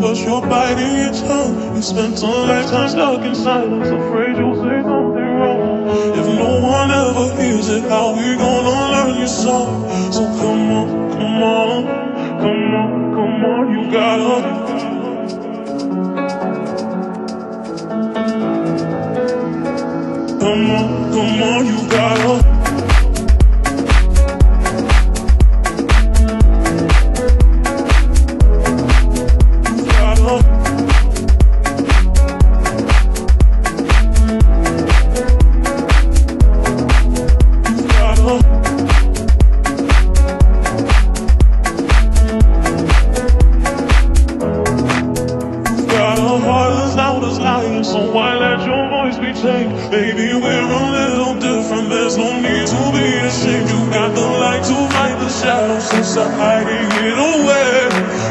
hearts to change a but you're biting your tongue. You spent a lifetime stuck in silence, afraid you'll say something wrong. If no one ever hears it, how we gonna learn your song? So come on, come on, come on, come on, you gotta. Come on, come on, you gotta. so why let your voice be changed? Baby, we're a little different, there's no need to be ashamed. You got the light to fight the shadows, Since I'm hiding it away.